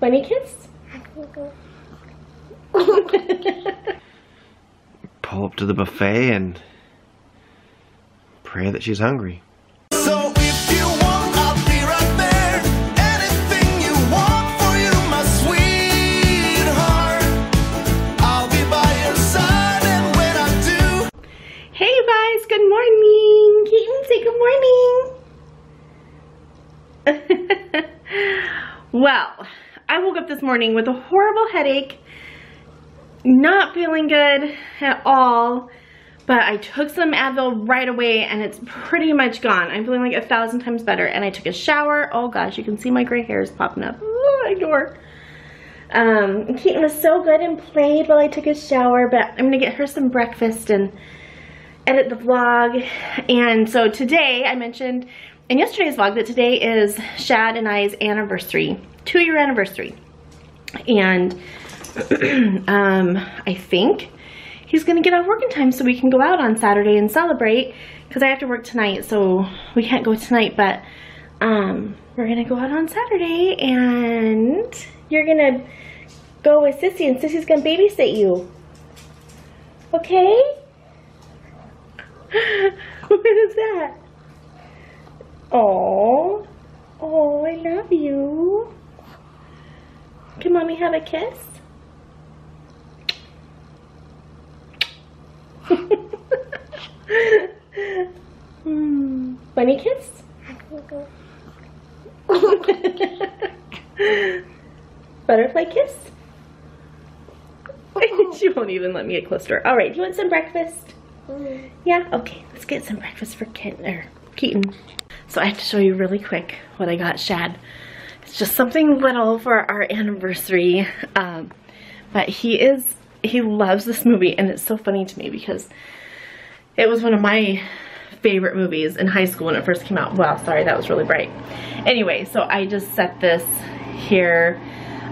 Bunny kiss? Pull up to the buffet and pray that she's hungry. So if you want, I'll be right there. Anything you want for you, my sweetheart. I'll be by your side, and when I do. Hey guys, good morning. Keaton, say good morning. well, I woke up this morning with a horrible headache, not feeling good at all, but I took some Advil right away and it's pretty much gone. I'm feeling like a thousand times better and I took a shower. Oh gosh, you can see my gray hairs popping up. Oh, I adore. Um, Keaton was so good and played while I took a shower, but I'm gonna get her some breakfast and edit the vlog. And so today I mentioned in yesterday's vlog that today is Shadd and I's anniversary, two year anniversary. And um, I think he's gonna get off work in time so we can go out on Saturday and celebrate because I have to work tonight, so we can't go tonight, but um, we're gonna go out on Saturday and you're gonna go with Sissy and Sissy's gonna babysit you. Okay? what is that? Oh, oh, I love you. Can mommy have a kiss? hmm. Bunny kiss? Butterfly kiss? she won't even let me get close to her. All right, do you want some breakfast? Yeah? Okay, let's get some breakfast for Kitten, or Keaton. So I have to show you really quick what I got Shadd. Just something little for our anniversary. Um, but he is, he loves this movie and it's so funny to me because it was one of my favorite movies in high school when it first came out. Wow, sorry, that was really bright. Anyway, so I just set this here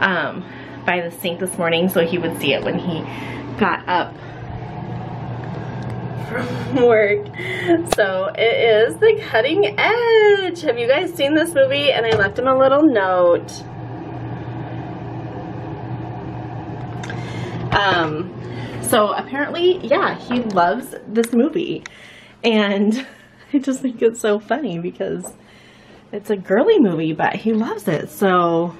um, by the sink this morning so he would see it when he got up from work. So it is The Cutting Edge. Have you guys seen this movie? And I left him a little note. Um, so apparently, yeah, he loves this movie. And I just think it's so funny because it's a girly movie, but he loves it. So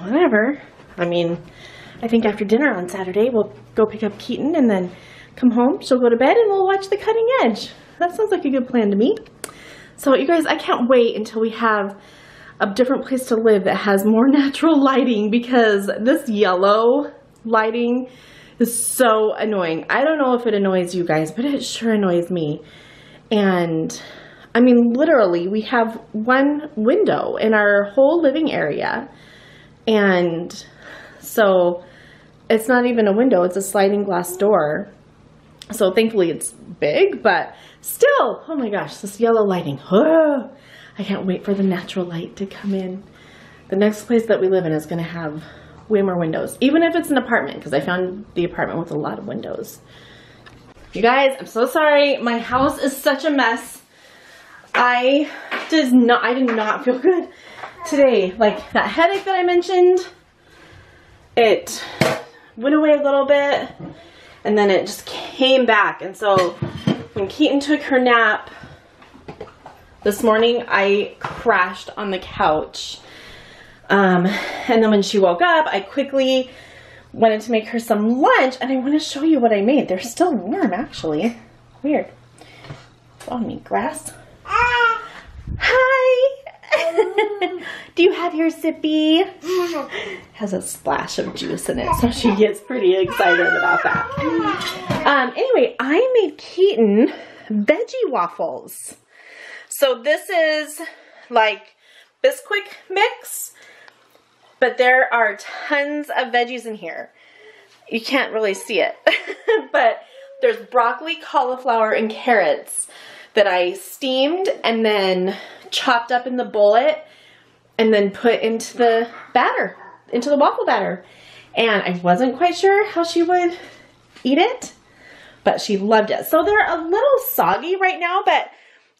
whatever. I mean, I think after dinner on Saturday, we'll go pick up Keaton and then come home. She'll go to bed and we'll watch The Cutting Edge. That sounds like a good plan to me. So you guys, I can't wait until we have a different place to live that has more natural lighting because this yellow lighting is so annoying. I don't know if it annoys you guys, but it sure annoys me. And I mean, literally, we have one window in our whole living area. And so it's not even a window, it's a sliding glass door. So thankfully it's big, but still, oh my gosh, this yellow lighting. Oh, I can't wait for the natural light to come in. The next place that we live in is going to have way more windows, even if it's an apartment, because I found the apartment with a lot of windows. You guys, I'm so sorry. My house is such a mess. I did not, I did not feel good today. Like that headache that I mentioned, it went away a little bit and then it just came back. And so when Keaton took her nap this morning, I crashed on the couch. Um, and then when she woke up, I quickly wanted to make her some lunch and I want to show you what I made. They're still warm actually. Weird. On me, grass. Hi! Do you have your sippy? Has a splash of juice in it, so she gets pretty excited about that. Um, anyway, I made Keaton veggie waffles. So this is like Bisquick mix, but there are tons of veggies in here. You can't really see it, but there's broccoli, cauliflower, and carrots that I steamed and then chopped up in the bullet and then put into the batter, into the waffle batter. And I wasn't quite sure how she would eat it, but she loved it. So they're a little soggy right now, but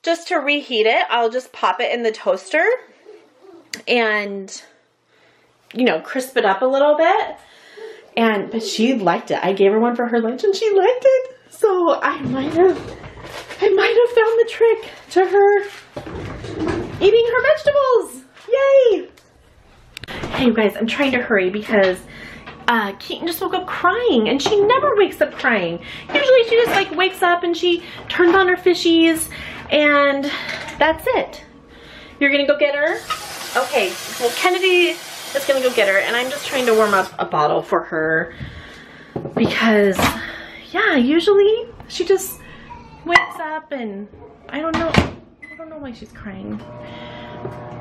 just to reheat it, I'll just pop it in the toaster and you know, crisp it up a little bit. And but she liked it. I gave her one for her lunch and she liked it. So I might have I might have found the trick to her eating her vegetables. Yay! Hey you guys, I'm trying to hurry because uh, Keaton just woke up crying and she never wakes up crying. Usually she just like wakes up and she turns on her fishies and that's it. You're gonna go get her? Okay, well Kenadie is gonna go get her and I'm just trying to warm up a bottle for her because yeah, usually she just wakes up and I don't know I don't know why she's crying.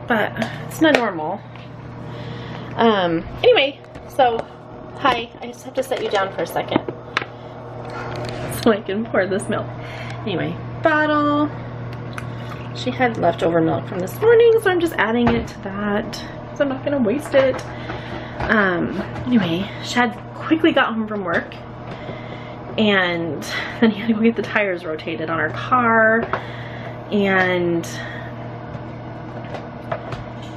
But it's not normal. Um anyway, so hi, I just have to set you down for a second. So I can pour this milk. Anyway, bottle. She had leftover milk from this morning, so I'm just adding it to that. So I'm not gonna waste it. Um, anyway, Shadd quickly got home from work and then he had to go get the tires rotated on our car and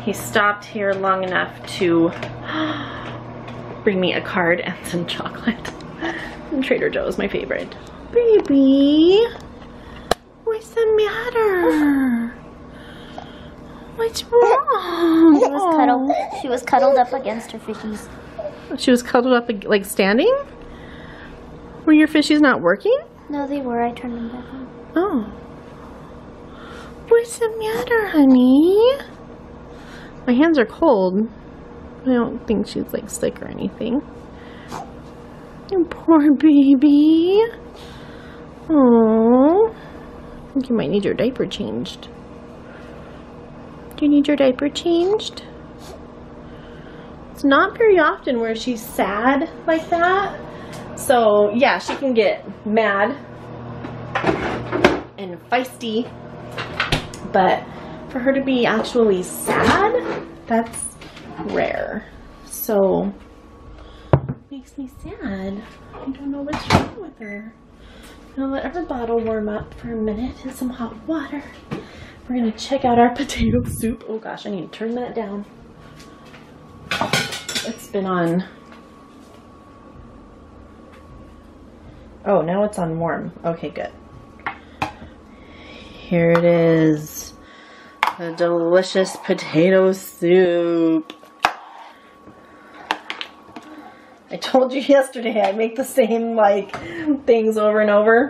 he stopped here long enough to bring me a card and some chocolate from Trader Joe's, is my favorite. Baby, what's the matter? What's wrong? She was cuddled. She was cuddled up against her fishies. She was cuddled up, like standing? Were your fishies not working? No, they were. I turned them back on. Oh. What's the matter, honey? My hands are cold. I don't think she's like sick or anything. You poor baby. Oh. I think you might need your diaper changed. Do you need your diaper changed? It's not very often where she's sad like that. So, yeah, she can get mad and feisty, but for her to be actually sad, that's rare. So, makes me sad. I don't know what's wrong with her. Gonna let her bottle warm up for a minute in some hot water. We're gonna check out our potato soup. Oh gosh, I need to turn that down. It's been on. Oh, now it's on warm. Okay, good. Here it is. A delicious potato soup. I told you yesterday I make the same like things over and over.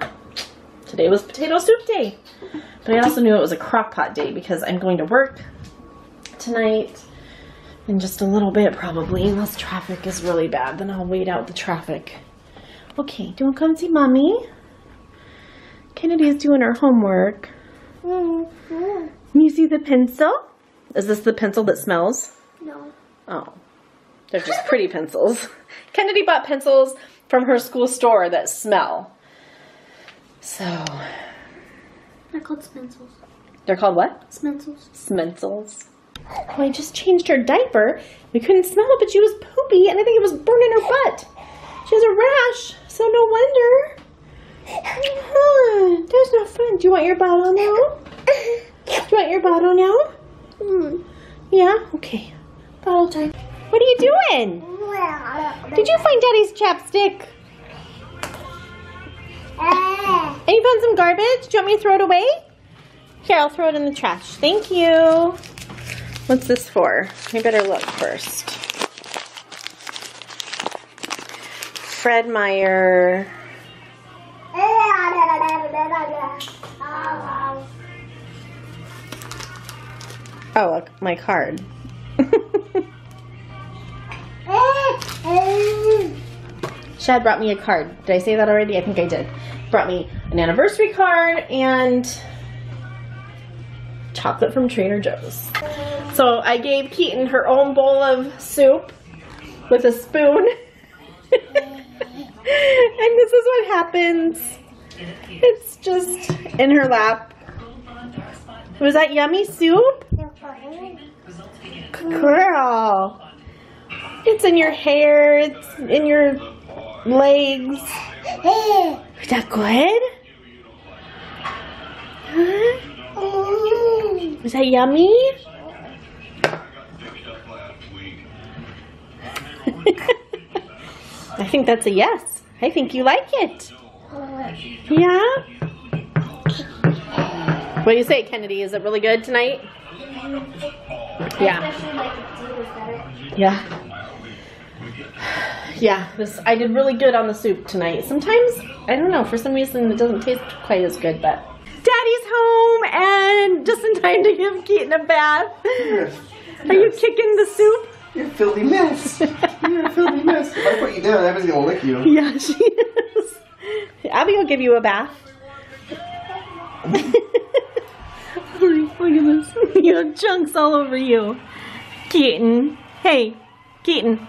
Today was potato soup day. But I also knew it was a crock pot day because I'm going to work tonight in just a little bit probably unless traffic is really bad then I'll wait out the traffic. Okay, don't come see mommy? Kenadie's doing her homework. Can you see the pencil? Is this the pencil that smells? No. Oh, they're just pretty pencils. Kenadie bought pencils from her school store that smell. So, They're called Spencils. they're called what? Spencils. Smencils. Oh, I just changed her diaper. We couldn't smell it, but she was poopy, and I think it was burning her butt. She has a rash, so no wonder. Huh, that's not fun. Do you want your bottle now? Do you want your bottle now? Mm. Yeah? Okay. Bottle time. What are you doing? Did you find Daddy's chapstick? And you found some garbage? Do you want me to throw it away? Here, I'll throw it in the trash. Thank you. What's this for? I better look first. Fred Meyer. Oh, look, my card. Shadd brought me a card. Did I say that already? I think I did. Brought me an anniversary card and chocolate from Trader Joe's. So I gave Keaton her own bowl of soup with a spoon. what happens. It's just in her lap. Was that yummy soup? Girl. It's in your hair. It's in your legs. Is that good? Huh? Is that yummy? I think that's a yes. I think you like it. Yeah? What do you say, Kenadie? Is it really good tonight? Yeah. Especially like the potatoes better. Yeah. Yeah, this I did really good on the soup tonight. Sometimes I don't know, for some reason it doesn't taste quite as good, but Daddy's home and just in time to give Keaton a bath. Are you kicking the soup? You're filthy mess. You're a filthy mess. If I put you down, Abby's gonna lick you. Yeah, she is. Abby will give you a bath. Look at this. You have chunks all over you. Keaton. Hey, Keaton.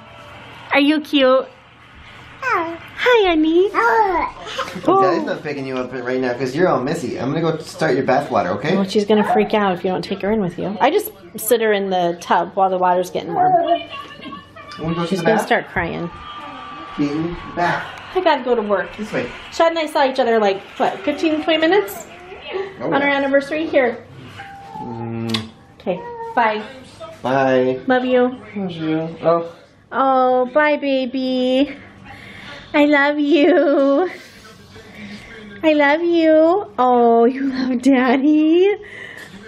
Are you cute? Hi, Annie. Daddy's not picking you up right now because you're all messy. I'm gonna go start your bath water, okay? Well, she's gonna freak out if you don't take her in with you. I just sit her in the tub while the water's getting warm. When we go to She's the gonna start crying. Keaton, bath. I gotta go to work. This way. Shadd and I saw each other like, what, 15, 20 minutes Oh, on our anniversary? Here. Mm, Okay, bye. bye. Love you. Love you. Oh. Oh, bye, baby. I love you. I love you. Oh, you love daddy.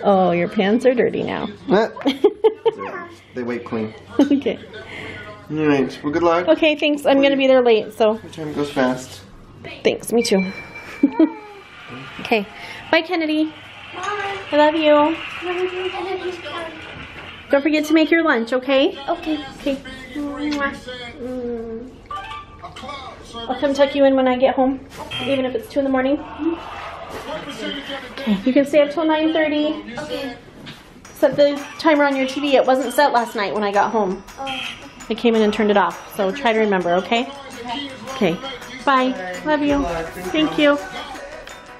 Oh, your pants are dirty now. they wait clean. okay. Alright, well, good luck. Okay, thanks. I'm gonna be there late, so Your time goes fast. thanks. Me too. okay. Bye, Kenadie. Bye. I love you. Don't forget to make your lunch, okay? Okay. Okay. Mm. I'll come tuck you in when I get home, even if it's 2 in the morning. Okay, you can stay up till 9.30. Okay. Set the timer on your TV. It wasn't set last night when I got home. Oh, I came in and turned it off, so try to remember, okay? Okay. Bye. Love you. Thank you.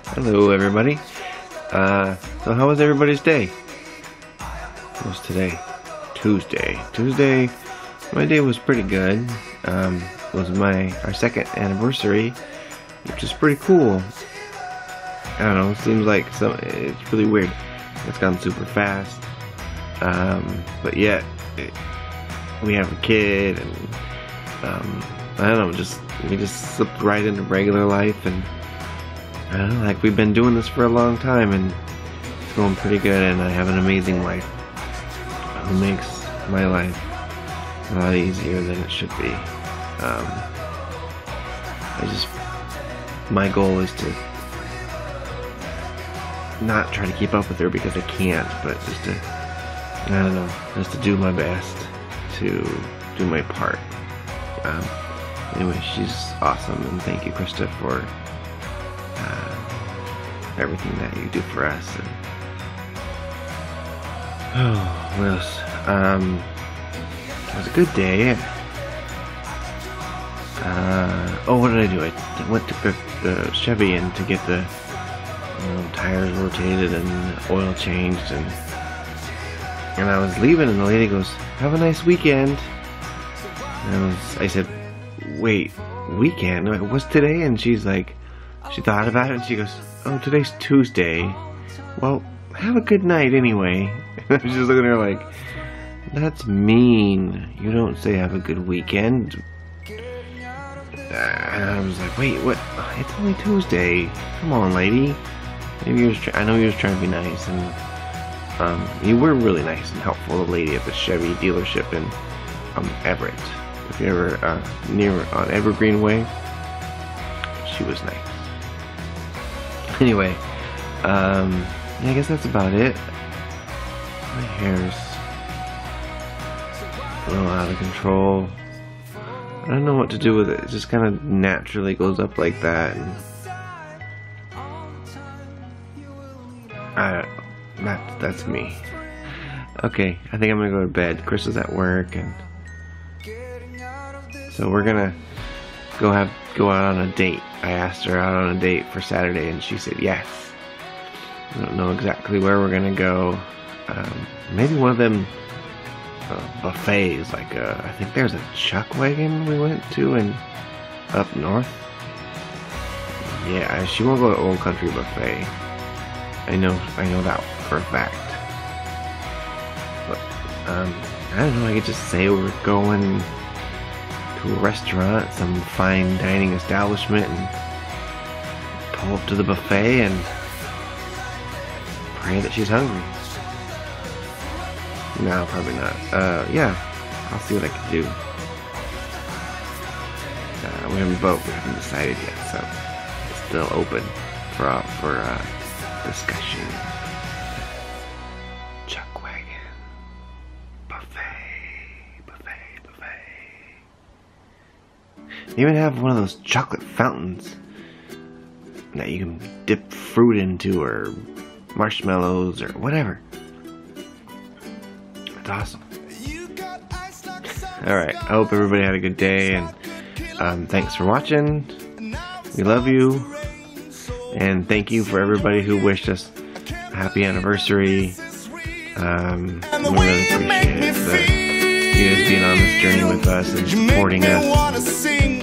Hello, everybody. Uh, so how was everybody's day? What was today? Tuesday. Tuesday, my day was pretty good. Um, it was my our second anniversary, which is pretty cool. I don't know. It seems like some. It's really weird. It's gone super fast. Um, but yet, it, we have a kid, and um, I don't know. Just we just slipped right into regular life, and I don't know, like we've been doing this for a long time and it's going pretty good and I have an amazing wife who makes my life a lot easier than it should be. Um, I just, my goal is to not try to keep up with her because I can't, but just to, I don't know, just to do my best to do my part. Um, anyway, she's awesome and thank you, Krista, for uh, everything that you do for us. And oh, what else? Um, it was a good day. Uh, oh, what did I do? I went to the, the Chevy in to get the um, tires rotated and oil changed, and and I was leaving, and the lady goes, "Have a nice weekend." And I was, I said, "Wait, weekend? What's today?" And she's like, she thought about it and she goes, Oh, today's Tuesday. Well, have a good night anyway. And I was just looking at her like, That's mean. You don't say have a good weekend. And I was like, Wait, what? It's only Tuesday. Come on, lady. Maybe you was I know you was trying to be nice and um, you were really nice and helpful. The lady at the Chevy dealership in um, Everett. If you're ever uh, near on Evergreen Way, she was nice. Anyway, um, yeah, I guess that's about it. My hair's a little out of control. I don't know what to do with it. It just kind of naturally goes up like that. I, that, that's me. Okay, I think I'm gonna go to bed. Chris is at work, and so we're gonna go have go out on a date. I asked her out on a date for Saturday, and she said yes. I don't know exactly where we're gonna go. Um, maybe one of them uh, buffets. Like uh, I think there's a Chuck Wagon we went to in up north. Yeah, she won't go to Old Country Buffet. I know, I know that for a fact. But um, I don't know. I could just say we're going to a restaurant, some fine dining establishment, and pull up to the buffet and pray that she's hungry. No, probably not. Uh, yeah, I'll see what I can do. Uh, we haven't voted. We haven't decided yet, so it's still open for uh, for uh, discussion. Chuck wagon, buffet, buffet, buffet. They even have one of those chocolate fountains that you can dip fruit into, or marshmallows, or whatever. It's awesome. All right. I hope everybody had a good day, and um, thanks for watching. We love you, and thank you for everybody who wished us a happy anniversary. Um, we really appreciate it. You guys being on this journey with us and supporting us.